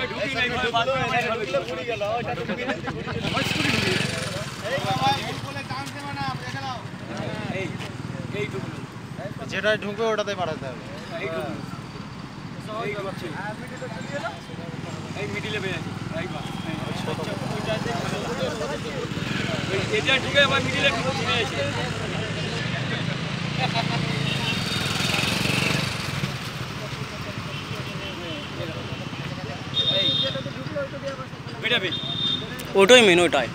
ঢুকি ঢুকি। এই এই ঢুকলো। যেটা ঢুকবে ওটাতে পাঠাতে হবে। এই ঢুকলো। এই এই মিডিলে বেরিয়েছে এই বা এটা ঢুকে আবার মিডিলে ঢুকে গেছে ওটাই মেন ওটাই